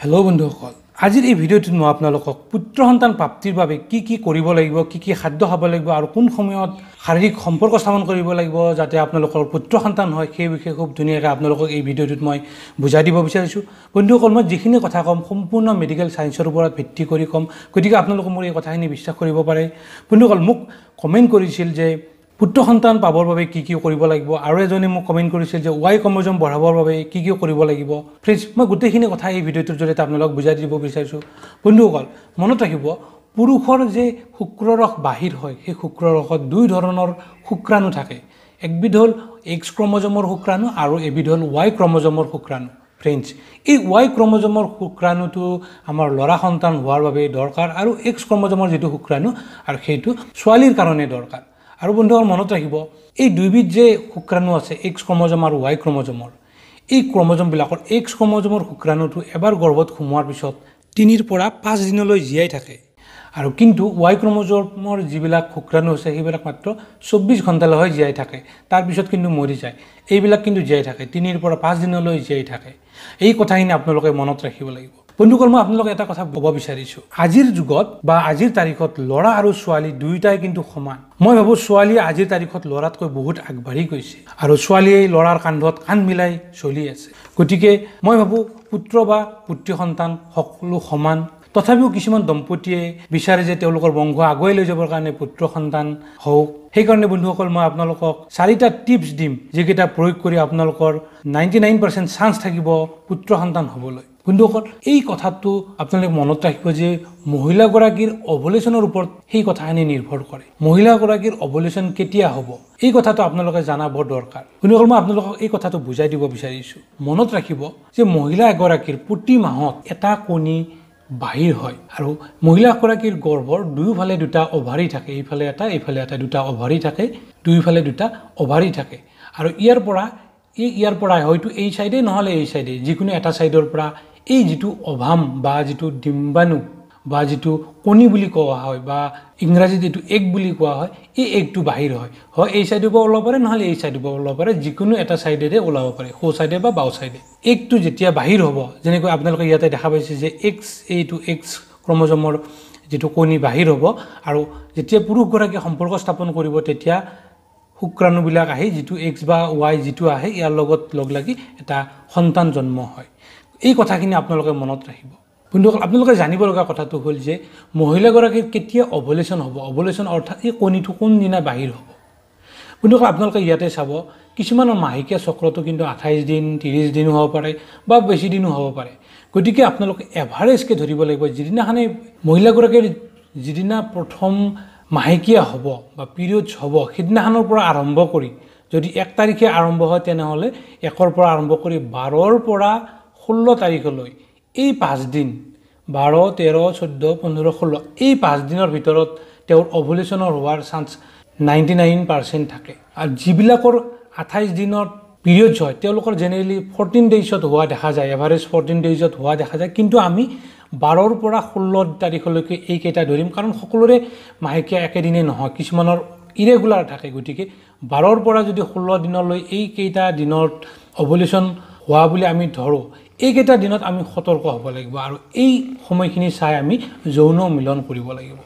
Hello বন্ধুসকল। আজিৰ এই ভিডিঅ'টোত মই আপোনালোকক পুত্ৰ সন্তান প্ৰাপ্তিৰ বাবে কি কি কৰিব লাগিব কি কি খাদ্য খাব লাগিব আৰু কোন সময়ত শাৰীৰিক সম্পৰ্ক স্থাপন কৰিব লাগিব যাতে আপোনালোকৰ পুত্ৰ সন্তান হয় সেই বিষয়ে খুব ধুনীয়াকৈ আপোনালোকক এই ভিডিঅ'টোত মই বুজাই দিব বিচাৰিছোঁ। বন্ধুসকল মই যিখিনি কথা ক'ম সম্পূৰ্ণ মেডিকেল ছায়েন্সৰ ওপৰত ভিত্তি কৰি ক'ম। গতিকে আপোনালোকে মোৰ এই কথাখিনি বিশ্বাস কৰিব পাৰে। বন্ধুসকল মোক কমেণ্ট কৰিছিল যে পুত্ৰ সন্তান পাবৰ বাবে কি কি কৰিব লাগিব? আৰু এজনে মোক কমেণ্ট কৰিছিল যে ৱাই ক্ৰমজম বঢ়াবৰ বাবে কি কি কৰিব লাগিব? ফ্ৰেণ্ডছ মই গোটেইখিনি কথা এই ভিডিঅ'টোৰ জৰিয়তে আপোনালোকক বুজাই দিব বিচাৰিছোঁ। বন্ধুসকল মনত ৰাখিব পুৰুষৰ যে শুক্ৰৰস বাহিৰ হয় সেই শুক্ৰৰসত দুই ধৰণৰ শুক্ৰাণু থাকে। একবিধ হ'ল এক্স ক্ৰমজমৰ শুক্ৰাণু আৰু এবিধ হ'ল ৱাই ক্ৰমজমৰ শুক্ৰাণু। ফ্ৰেণ্ডছ এই ৱাই ক্ৰমজমৰ শুক্ৰাণুটো আমাৰ ল'ৰা সন্তান হোৱাৰ বাবে দৰকাৰ আৰু এক্স ক্ৰমজমৰ যিটো শুক্ৰাণু আৰু সেইটো ছোৱালীৰ কাৰণে দৰকাৰ। আৰু বন্ধুসকল মনত ৰাখিব এই দুইবিধ যে শুক্ৰাণু আছে এক্স ক্ৰমজম আৰু ৱাই ক্ৰমজমৰ এই ক্ৰমজমবিলাকৰ এক্স ক্ৰমজমৰ শুক্ৰাণুটো এবাৰ গৰ্ভত সোমোৱাৰ পিছত তিনিৰ পৰা পাঁচ দিনলৈ জীয়াই থাকে। আৰু কিন্তু ৱাই ক্ৰমজমৰ যিবিলাক শুক্ৰাণু আছে সেইবিলাক মাত্ৰ চৌব্বিছ ঘণ্টালৈহে জীয়াই থাকে। তাৰপিছত কিন্তু মৰি যায়। এইবিলাক কিন্তু জীয়াই থাকে। তিনিৰ পৰা পাঁচ দিনলৈ জীয়াই থাকে। এই কথাখিনি আপোনালোকে মনত ৰাখিব লাগিব। বন্ধুসকল মই আপোনালোকে এটা কথা ক'ব বিচাৰিছোঁ। আজিৰ যুগত বা আজিৰ তাৰিখত ল'ৰা আৰু ছোৱালী দুয়োটাই কিন্তু সমান। মই ভাবোঁ ছোৱালীয়ে আজিৰ তাৰিখত ল'ৰাতকৈ বহুত আগবাঢ়ি গৈছে আৰু ছোৱালীয়ে ল'ৰাৰ কান্ধত কাণ মিলাই চলি আছে। গতিকে মই ভাবোঁ পুত্ৰ বা পুত্ৰী সন্তান সকলো সমান। তথাপিও কিছুমান দম্পতীয়ে বিচাৰে যে তেওঁলোকৰ বংশ আগুৱাই লৈ যাবৰ কাৰণে পুত্ৰ সন্তান হওক। সেইকাৰণে বন্ধুসকল মই আপোনালোকক চাৰিটা টিপছ দিম যিকেইটা প্ৰয়োগ কৰি আপোনালোকৰ নাইণ্টি নাইন পাৰ্চেণ্ট চান্স থাকিব পুত্ৰ সন্তান হ'বলৈ। বন্ধুসকল এই কথাটো আপোনালোকে মনত ৰাখিব যে মহিলাগৰাকীৰ অভলেশ্যনৰ ওপৰত সেই কথাখিনি নিৰ্ভৰ কৰে। মহিলাগৰাকীৰ অভলেশ্যন কেতিয়া হ'ব? এই কথাটো আপোনালোকে জনা বৰ দৰকাৰ বন্ধুসকল মই আপোনালোকক এই কথাটো বুজাই দিব বিচাৰিছোঁ। মনত ৰাখিব যে মহিলা এগৰাকীৰ প্ৰতি মাহত এটা কণী বাহিৰ হয় আৰু মহিলাগৰাকীৰ গৰ্ভৰ দুয়োফালে দুটা অভাৰী থাকে এইফালে এটা এইফালে এটা দুটা অভাৰী থাকে দুয়োফালে দুটা অভাৰী থাকে। আৰু ইয়াৰ পৰা এই ইয়াৰ পৰা হয়তো এই ছাইডে নহ'লে এই ছাইডে যিকোনো এটা ছাইডৰ পৰা এই যিটো অভাম বা যিটো ডিম্বাণু বা যিটো কণী বুলি কোৱা হয় বা ইংৰাজীত যিটো এগ বুলি কোৱা হয় এই এগটো বাহিৰ হয়। হয় এই ছাইডৰ পৰা ওলাব পাৰে নহ'লে এই ছাইডৰ পৰা ওলাব পাৰে যিকোনো এটা ছাইডেৰে ওলাব পাৰে সোঁ ছাইডে বা বাওঁ ছাইডে এগটো যেতিয়া বাহিৰ হ'ব যেনেকৈ আপোনালোকে ইয়াতে দেখা পাইছে যে এক্স এইটো এক্স ক্ৰমজমৰ যিটো কণী বাহিৰ হ'ব আৰু যেতিয়া পুৰুষগৰাকীয়ে সম্পৰ্ক স্থাপন কৰিব তেতিয়া শুক্ৰাণুবিলাক আহি যিটো এক্স বা ৱাই যিটো আহে ইয়াৰ লগত লগ লাগি এটা সন্তান জন্ম হয়। এই কথাখিনি আপোনালোকে মনত ৰাখিব। বন্ধুসকল আপোনালোকে জানিব লগা কথাটো হ'ল যে মহিলাগৰাকীৰ কেতিয়া অভলেশ্যন হ'ব? অভলেশ্যন অৰ্থাৎ এই কণীটো কোনদিনা বাহিৰ হ'ব? বন্ধুসকল আপোনালোকে ইয়াতে চাব কিছুমানৰ মাহেকীয়া চক্ৰটো কিন্তু আঠাইছ দিন ত্ৰিছ দিনো হ'ব পাৰে বা বেছি দিনো হ'ব পাৰে। গতিকে আপোনালোকে এভাৰেজকৈ ধৰিব লাগিব। যিদিনাখনে মহিলাগৰাকীৰ যিদিনা প্ৰথম মাহেকীয়া হ'ব বা পিৰিয়ডছ হ'ব সেইদিনাখনৰ পৰা আৰম্ভ কৰি যদি এক তাৰিখে আৰম্ভ হয় তেনেহ'লে একৰ পৰা আৰম্ভ কৰি বাৰৰ পৰা ষোল্ল তাৰিখলৈ। এই পাঁচদিন বাৰ তেৰ চৈধ্য পোন্ধৰ ষোল্ল এই পাঁচদিনৰ ভিতৰত তেওঁৰ অভুলেশ্যনৰ হোৱাৰ চান্স নাইণ্টি নাইন পাৰ্চেণ্ট থাকে। আৰু যিবিলাকৰ আঠাইছ দিনত পিৰিয়ডছ হয় তেওঁলোকৰ জেনেৰেলি ফৰ্টিন ডেইজত হোৱা দেখা যায় এভাৰেজ ফৰ্টিন ডেইজত হোৱা দেখা যায়। কিন্তু আমি বাৰৰ পৰা ষোল্ল তাৰিখলৈকে এইকেইটা ধৰিম কাৰণ সকলোৰে মাহেকীয়া একেদিনেই নহয় কিছুমানৰ ইৰেগুলাৰ থাকে। গতিকে বাৰৰ পৰা যদি ষোল্ল দিনলৈ এইকেইটা দিনত অভলিউশ্যন হোৱা বুলি আমি ধৰোঁ এইকেইটা দিনত আমি সতৰ্ক হ'ব লাগিব আৰু এই সময়খিনি চাই আমি যৌন মিলন কৰিব লাগিব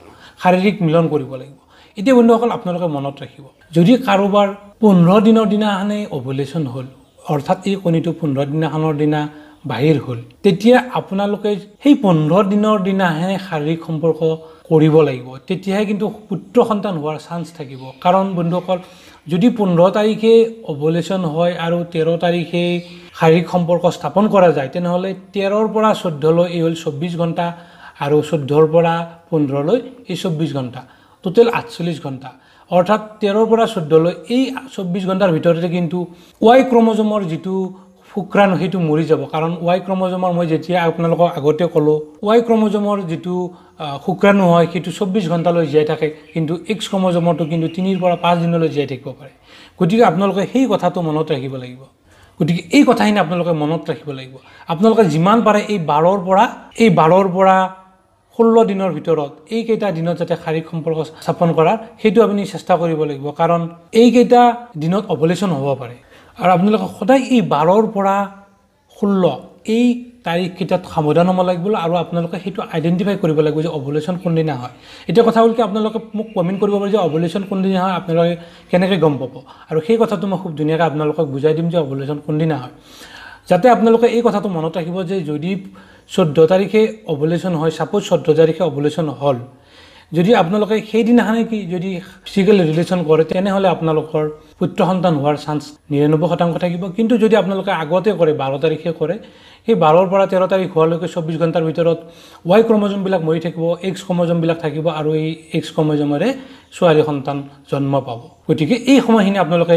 শাৰীৰিক মিলন কৰিব লাগিব। এতিয়া বন্ধুসকল আপোনালোকে মনত ৰাখিব যদি কাৰোবাৰ পোন্ধৰ দিনৰ দিনাখনে অভুলেশ্যন হ'ল অৰ্থাৎ এই কণীটো পোন্ধৰ দিনাখনৰ দিনা বাহিৰ হ'ল তেতিয়া আপোনালোকে সেই পোন্ধৰ দিনৰ দিনাহে শাৰীৰিক সম্পৰ্ক কৰিব লাগিব। তেতিয়াহে কিন্তু পুত্ৰ সন্তান হোৱাৰ চান্স থাকিব। কাৰণ বন্ধুসকল যদি পোন্ধৰ তাৰিখে অভলেশ্যন হয় আৰু তেৰ তাৰিখে শাৰীৰিক সম্পৰ্ক স্থাপন কৰা যায় তেনেহ'লে তেৰৰ পৰা চৈধ্যলৈ এই হ'ল চৌব্বিছ ঘণ্টা আৰু চৈধ্যৰ পৰা পোন্ধৰলৈ এই চৌব্বিছ ঘণ্টা। টোটেল আঠচল্লিছ ঘণ্টা। অৰ্থাৎ তেৰৰ পৰা চৈধ্যলৈ এই চৌব্বিছ ঘণ্টাৰ ভিতৰতে কিন্তু ৱাই ক্ৰমজমৰ যিটো শুক্ৰাণু সেইটো মৰি যাব। কাৰণ ৱাই ক্ৰমজমৰ মই যেতিয়া আপোনালোকক আগতে ক'লোঁ ৱাই ক্ৰমজমৰ যিটো শুক্ৰাণু হয় সেইটো চৌব্বিছ ঘণ্টালৈ জীয়াই থাকে কিন্তু এক্স ক্ৰমজমৰটো কিন্তু তিনিৰ পৰা পাঁচ দিনলৈ জীয়াই থাকিব পাৰে। গতিকে আপোনালোকে সেই কথাটো মনত ৰাখিব লাগিব। গতিকে এই কথাখিনি আপোনালোকে মনত ৰাখিব লাগিব। আপোনালোকে যিমান পাৰে এই বাৰৰ পৰা এই বাৰৰ পৰা ষোল্ল দিনৰ ভিতৰত এইকেইটা দিনত যাতে শাৰীৰিক সম্পৰ্ক স্থাপন কৰাৰ সেইটো আপুনি চেষ্টা কৰিব লাগিব। কাৰণ এইকেইটা দিনত অভলেশ্যন হ'ব পাৰে। আৰু আপোনালোকে সদায় এই বাৰৰ পৰা ষোল্ল এই তাৰিখকেইটাত সাৱধান হ'ব লাগিব আৰু আপোনালোকে সেইটো আইডেণ্টিফাই কৰিব লাগিব যে অভুলেশ্যন কোনদিনা হয়। এতিয়া কথা হ'ল কি আপোনালোকে মোক কমেণ্ট কৰিব পাৰে যে অভুলেশ্যন কোনদিনা হয় আপোনালোকে কেনেকৈ গম পাব। আৰু সেই কথাটো মই খুব ধুনীয়াকৈ আপোনালোকক বুজাই দিম যে অভুলেশ্যন কোনদিনা হয়। যাতে আপোনালোকে এই কথাটো মনত ৰাখিব যে যদি চৈধ্য তাৰিখে অভুলেশ্যন হয় ছাপ'জ চৈধ্য তাৰিখে অভুলেশ্যন হ'ল যদি আপোনালোকে সেইদিনাখনে কি যদি ফিজিকেল ৰিলেশ্যন কৰে তেনেহ'লে আপোনালোকৰ পুত্ৰ সন্তান হোৱাৰ চান্স নিৰান্নব্বৈ শতাংশ থাকিব। কিন্তু যদি আপোনালোকে আগতে কৰে বাৰ তাৰিখে কৰে সেই বাৰৰ পৰা তেৰ তাৰিখ হোৱালৈকে চৌব্বিছ ঘণ্টাৰ ভিতৰত ৱাই ক্ৰমজমবিলাক মৰি থাকিব এক্স ক্ৰমজমবিলাক থাকিব আৰু এই এক্স ক্ৰমজমেৰে ছোৱালী সন্তান জন্ম পাব। গতিকে এই সময়খিনি আপোনালোকে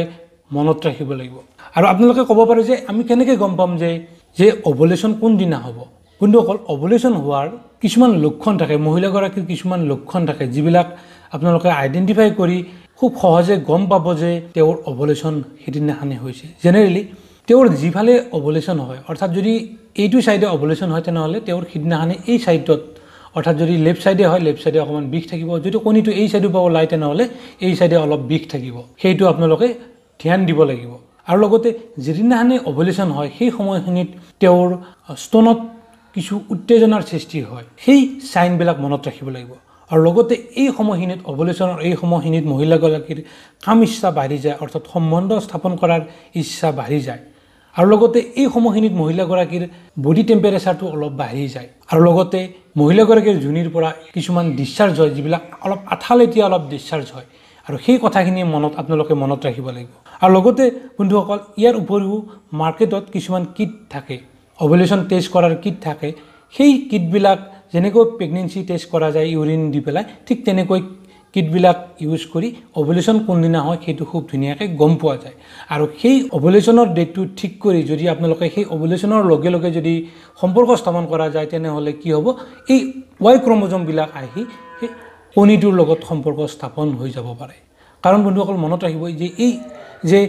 মনত ৰাখিব লাগিব। আৰু আপোনালোকে ক'ব পাৰে যে আমি কেনেকৈ গম পাম যে যে অভুলেশ্যন কোনদিনা হ'ব? বন্ধুসকল অভুলেশ্যন হোৱাৰ কিছুমান লক্ষণ থাকে মহিলাগৰাকীৰ কিছুমান লক্ষণ থাকে যিবিলাক আপোনালোকে আইডেণ্টিফাই কৰি খুব সহজে গম পাব যে তেওঁৰ অভুলেশ্যন সেইদিনাখনে হৈছে। জেনেৰেলি তেওঁৰ যিফালে অভুলেশ্যন হয় অৰ্থাৎ যদি এইটো ছাইডে অভুলেশ্যন হয় তেনেহ'লে তেওঁৰ সিদিনাখনে এই ছাইডত অৰ্থাৎ যদি লেফ্ট ছাইডে হয় লেফ্ট ছাইডে অকণমান বিষ থাকিব। যদি কণীটো এই ছাইডৰ পৰা ওলায় তেনেহ'লে এই ছাইডে অলপ বিষ থাকিব। সেইটো আপোনালোকে ধ্যান দিব লাগিব। আৰু লগতে যিদিনাখনে অভুলেশ্যন হয় সেই সময়খিনিত তেওঁৰ স্তনত কিছু উত্তেজনাৰ সৃষ্টি হয়। সেই চাইনবিলাক মনত ৰাখিব লাগিব। আৰু লগতে এই সময়খিনিত অভুলেশ্যনৰ এই সময়খিনিত মহিলাগৰাকীৰ কাম ইচ্ছা বাঢ়ি যায় অৰ্থাৎ সম্বন্ধ স্থাপন কৰাৰ ইচ্ছা বাঢ়ি যায়। আৰু লগতে এই সময়খিনিত মহিলাগৰাকীৰ বডি টেম্পাৰেচাৰটো অলপ বাঢ়ি যায়। আৰু লগতে মহিলাগৰাকীৰ যোনিৰ পৰা কিছুমান ডিছচাৰ্জ হয় যিবিলাক অলপ আঠালেটীয়া অলপ ডিছচাৰ্জ হয়। আৰু সেই কথাখিনি মনত আপোনালোকে মনত ৰাখিব লাগিব। আৰু লগতে বন্ধুসকল ইয়াৰ উপৰিও মাৰ্কেটত কিছুমান কিট থাকে। অভুলেশ্যন টেষ্ট কৰাৰ কিট থাকে। সেই কিটবিলাক যেনেকৈ প্ৰেগনেঞ্চি টেষ্ট কৰা যায় ইউৰিন দি পেলাই ঠিক তেনেকৈ কিটবিলাক ইউজ কৰি অভুলেশ্যন কোনদিনা হয় সেইটো খুব ধুনীয়াকৈ গম পোৱা যায়। আৰু সেই অভুলেশ্যনৰ ডেটটো ঠিক কৰি যদি আপোনালোকে সেই অভুলেশ্যনৰ লগে লগে যদি সম্পৰ্ক স্থাপন কৰা যায় তেনেহ'লে কি হ'ব? এই ৱাই ক্ৰমজমবিলাক আহি সেই কণীটোৰ লগত সম্পৰ্ক স্থাপন হৈ যাব পাৰে। কাৰণ বন্ধুসকল মনত ৰাখিব যে এই যে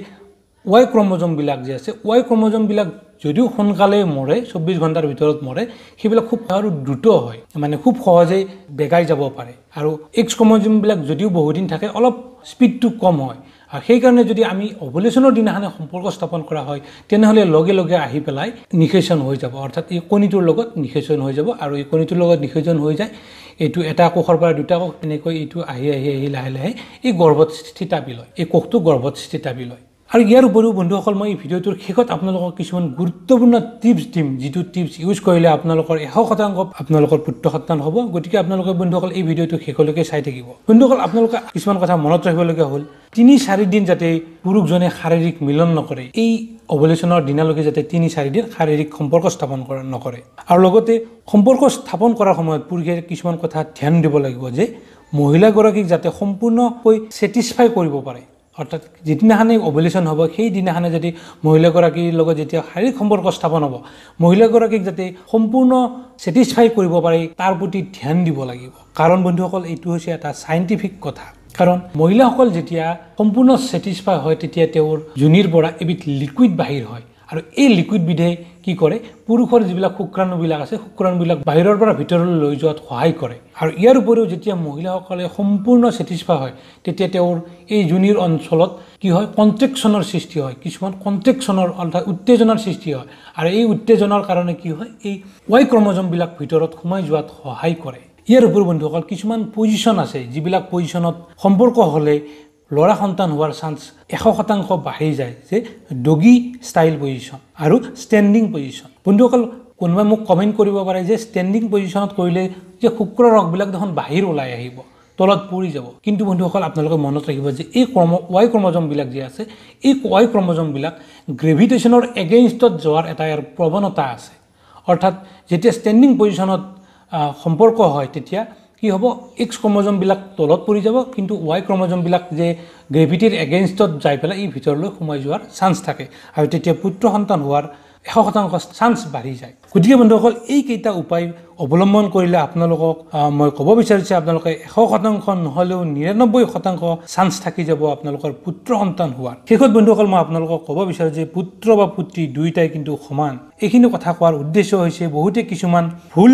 ৱাই ক্ৰমজমবিলাক যে আছে ৱাই ক্ৰমজমবিলাক যদিও সোনকালে মৰে চৌব্বিছ ঘণ্টাৰ ভিতৰত মৰে সেইবিলাক খুব আৰু দ্ৰুত হয়। মানে খুব সহজেই বেগাই যাব পাৰে। আৰু এক্স ক্ৰমজমবিলাক যদিও বহুদিন থাকে অলপ স্পীডটো কম হয়। আৰু সেইকাৰণে যদি আমি অভুলেশ্যনৰ দিনাখনে সম্পৰ্ক স্থাপন কৰা হয় তেনেহ'লে লগে লগে আহি পেলাই নিষেচন হৈ যাব। অৰ্থাৎ এই কণীটোৰ লগত নিষেচন হৈ যাব। আৰু এই কণীটোৰ লগত নিষেচন হৈ যায় এইটো এটা কোষৰ পৰা দুটা কোষ তেনেকৈ এইটো আহি আহি আহি লাহে লাহে এই গৰ্ভত স্থিতাপি লয় এই কোষটো গৰ্ভত স্থিতাপি লয় আৰু ইয়াৰ উপৰিও বন্ধুসকল মই এই ভিডিঅ'টোৰ শেষত আপোনালোকক কিছুমান গুৰুত্বপূৰ্ণ টিপছ দিম। যিটো টিপছ ইউজ কৰিলে আপোনালোকৰ এশ শতাংশ আপোনালোকৰ পুত্ৰ সন্তান হ'ব। গতিকে আপোনালোকে বন্ধুসকল এই ভিডিঅ'টো শেষলৈকে চাই থাকিব। বন্ধুসকল আপোনালোকে কিছুমান কথা মনত ৰাখিবলগীয়া হ'ল। তিনি চাৰিদিন যাতে পুৰুষজনে শাৰীৰিক মিলন নকৰে। এই অভলেশ্যনৰ দিনালৈকে যাতে তিনি চাৰিদিন শাৰীৰিক সম্পৰ্ক স্থাপন কৰা নকৰে। আৰু লগতে সম্পৰ্ক স্থাপন কৰাৰ সময়ত পুৰুষে কিছুমান কথা ধ্যান দিব লাগিব যে মহিলাগৰাকীক যাতে সম্পূৰ্ণকৈ ছেটিছফাই কৰিব পাৰে। অৰ্থাৎ যিদিনাখনে অভুলেশ্যন হ'ব সেই দিনাখনে যদি মহিলাগৰাকীৰ লগত যেতিয়া শাৰীৰিক সম্পৰ্ক স্থাপন হ'ব মহিলাগৰাকীক যাতে সম্পূৰ্ণ ছেটিছফাই কৰিব পাৰে তাৰ প্ৰতি ধ্যান দিব লাগিব। কাৰণ বন্ধুসকল এইটো হৈছে এটা চাইণ্টিফিক কথা। কাৰণ মহিলাসকল যেতিয়া সম্পূৰ্ণ ছেটিছফাই হয় তেতিয়া তেওঁৰ যোনিৰ পৰা এবিধ লিকুইড বাহিৰ হয়। আৰু এই লিকুইডবিধে কি কৰে? পুৰুষৰ যিবিলাক শুক্ৰাণুবিলাক আছে শুক্ৰাণুবিলাক বাহিৰৰ পৰা ভিতৰলৈ লৈ যোৱাত সহায় কৰে। আৰু ইয়াৰ উপৰিও যেতিয়া মহিলাসকলে সম্পূৰ্ণ ছেটিছফাই হয় তেতিয়া তেওঁৰ এই যোনিৰ অঞ্চলত কি হয়? কণ্ট্ৰেকশ্যনৰ সৃষ্টি হয়। কিছুমান কণ্ট্ৰেকশ্যনৰ অৰ্থাৎ উত্তেজনাৰ সৃষ্টি হয়। আৰু এই উত্তেজনাৰ কাৰণে কি হয়? এই ৱাই ক্ৰমজমবিলাক ভিতৰত সোমাই যোৱাত সহায় কৰে। ইয়াৰ উপৰিও বন্ধুসকল কিছুমান পজিশ্যন আছে যিবিলাক পজিশ্যনত সম্পৰ্ক হ'লে ল'ৰা সন্তান হোৱাৰ চান্স এশ শতাংশ বাঢ়ি যায় যে ডগি ষ্টাইল পজিশ্যন আৰু ষ্টেণ্ডিং পজিশ্যন বন্ধুসকল কোনোবাই মোক কমেণ্ট কৰিব পাৰে যে ষ্টেণ্ডিং পজিশ্যনত কৰিলে যে শুক্ৰ ৰসবিলাক দেখোন বাহিৰ ওলাই আহিব তলত পৰি যাব। কিন্তু বন্ধুসকল আপোনালোকে মনত ৰাখিব যে এই ক্ৰম ৱাই ক্ৰমজমবিলাক যে আছে এই ৱাই ক্ৰমজমবিলাক গ্ৰেভিটেশ্যনৰ এগেইনষ্টত যোৱাৰ এটা ইয়াৰ প্ৰৱণতা আছে। অৰ্থাৎ যেতিয়া ষ্টেণ্ডিং পজিশ্যনত সম্পৰ্ক হয় তেতিয়া কি হ'ব? এক্স ক্ৰমজমবিলাক তলত পৰি যাব কিন্তু ৱাই ক্ৰমজমবিলাক যে গ্ৰেভিটিৰ এগেইনষ্টত যাই পেলাই এই ভিতৰলৈ সোমাই যোৱাৰ চান্স থাকে। আৰু তেতিয়া পুত্ৰ সন্তান হোৱাৰ এশ শতাংশ চান্স বাঢ়ি যায়। গতিকে বন্ধুসকল এইকেইটা উপায় অৱলম্বন কৰিলে আপোনালোকক মই ক'ব বিচাৰিছোঁ আপোনালোকে এশ শতাংশ নহ'লেও নিৰান্নব্বৈ শতাংশ চান্স থাকি যাব আপোনালোকৰ পুত্ৰ সন্তান হোৱাৰ। শেষত বন্ধুসকল মই আপোনালোকক ক'ব বিচাৰোঁ যে পুত্ৰ বা পুত্ৰী দুয়োটাই কিন্তু সমান। এইখিনি কথা কোৱাৰ উদ্দেশ্য হৈছে বহুতে কিছুমান ভুল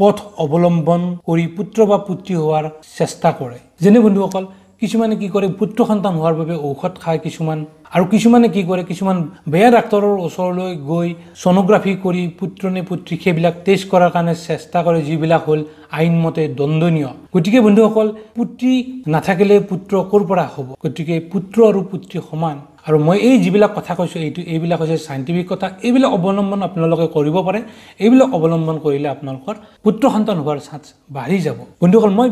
পথ অৱলম্বন কৰি পুত্ৰ বা পুত্ৰী হোৱাৰ চেষ্টা কৰে। যেনে বন্ধুসকল কিছুমানে কি কৰে পুত্ৰ সন্তান হোৱাৰ বাবে ঔষধ খায় কিছুমান আৰু কিছুমানে কি কৰে কিছুমান বেয়া ডাক্তৰৰ ওচৰলৈ গৈ ছ'ন'গ্ৰাফি কৰি পুত্ৰ নে পুত্ৰী সেইবিলাক টেষ্ট কৰাৰ কাৰণে চেষ্টা কৰে যিবিলাক হ'ল আইনমতে দণ্ডনীয়। গতিকে বন্ধুসকল পুত্ৰী নাথাকিলে পুত্ৰ ক'ৰ পৰা হ'ব? গতিকে পুত্ৰ আৰু পুত্ৰী সমান। আৰু মই এই যিবিলাক কথা কৈছোঁ এইটো এইবিলাক হৈছে চাইণ্টিফিক কথা। এইবিলাক অৱলম্বন আপোনালোকে কৰিব পাৰে। এইবিলাক অৱলম্বন কৰিলে আপোনালোকৰ পুত্ৰ সন্তান হোৱাৰ চান্স বাঢ়ি যাব। বন্ধুসকল মই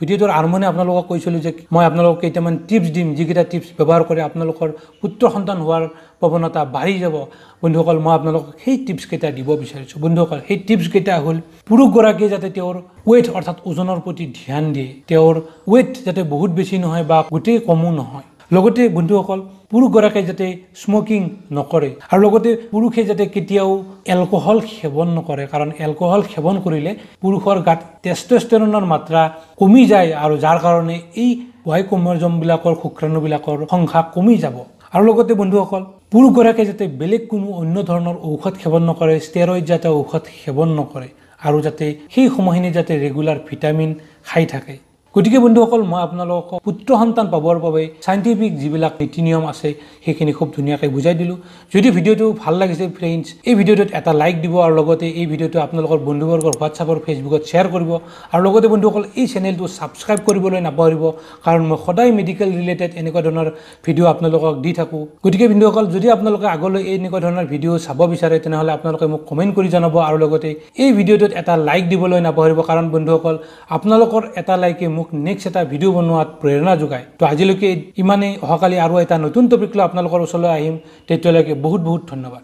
ভিডিঅ'টোৰ আৰম্ভণি আপোনালোকক কৈছিলোঁ যে মই আপোনালোকক কেইটামান টিপছ দিম যিকেইটা টিপছ ব্যৱহাৰ কৰি আপোনালোকৰ পুত্ৰ সন্তান হোৱাৰ প্ৰৱণতা বাঢ়ি যাব। বন্ধুসকল মই আপোনালোকক সেই টিপছকেইটা দিব বিচাৰিছোঁ। বন্ধুসকল সেই টিপছকেইটা হ'ল পুৰুষগৰাকীয়ে যাতে তেওঁৰ ৱেইট অৰ্থাৎ ওজনৰ প্ৰতি ধ্যান দিয়ে। তেওঁৰ ৱেইট যাতে বহুত বেছি নহয় বা গোটেই কমো নহয়। লগতে বন্ধুসকল পুৰুষগৰাকীয়ে যাতে স্মকিং নকৰে আৰু লগতে পুৰুষে যাতে কেতিয়াও এলকহল সেৱন নকৰে কাৰণ এলকহল সেৱন কৰিলে পুৰুষৰ গাত টেষ্টষ্টেৰণৰ মাত্ৰা কমি যায় আৰু যাৰ কাৰণে এই ৱাই ক্ৰমজমবিলাকৰ শুক্ৰাণুবিলাকৰ সংখ্যা কমি যাব। আৰু লগতে বন্ধুসকল পুৰুষগৰাকীয়ে যাতে বেলেগ কোনো অন্য ধৰণৰ ঔষধ সেৱন নকৰে ষ্টেৰইড জাতীয় ঔষধ সেৱন নকৰে আৰু যাতে সেই সময়খিনি যাতে ৰেগুলাৰ ভিটামিন খাই থাকে। গতিকে বন্ধুসকল মই আপোনালোকক পুত্ৰ সন্তান পাবৰ বাবে চাইণ্টিফিক যিবিলাক নীতি নিয়ম আছে সেইখিনি খুব ধুনীয়াকৈ বুজাই দিলোঁ। যদি ভিডিঅ'টো ভাল লাগিছে ফ্ৰেণ্ডছ এই ভিডিঅ'টোত এটা লাইক দিব আৰু লগতে এই ভিডিঅ'টো আপোনালোকৰ বন্ধুবৰ্গৰ হোৱাটছআপৰ ফেচবুকত শ্বেয়াৰ কৰিব। আৰু লগতে বন্ধুসকল এই চেনেলটো ছাবস্ক্ৰাইব কৰিবলৈ নাপাহৰিব কাৰণ মই সদায় মেডিকেল ৰিলেটেড এনেকুৱা ধৰণৰ ভিডিঅ' আপোনালোকক দি থাকোঁ। গতিকে বন্ধুসকল যদি আপোনালোকে আগলৈ এনেকুৱা ধৰণৰ ভিডিঅ' চাব বিচাৰে তেনেহ'লে আপোনালোকে মোক কমেণ্ট কৰি জনাব আৰু লগতে এই ভিডিঅ'টোত এটা লাইক দিবলৈ নাপাহৰিব। কাৰণ বন্ধুসকল আপোনালোকৰ এটা লাইকে মোক নেক্সট এটা ভিডিঅ' বনোৱাত প্ৰেৰণা যোগায়। তো আজিলৈকে ইমানেই। অহাকালি আৰু এটা নতুন টপিক লৈ আপোনালোকৰ ওচৰলৈ আহিম। তেতিয়ালৈকে বহুত বহুত ধন্যবাদ।